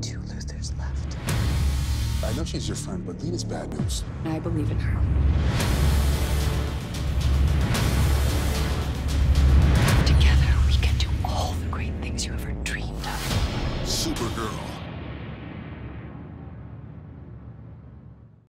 two Luthors left. I know she's your friend, but Lena's bad news. I believe in her. Together, we can do all the great things you ever dreamed of. Supergirl.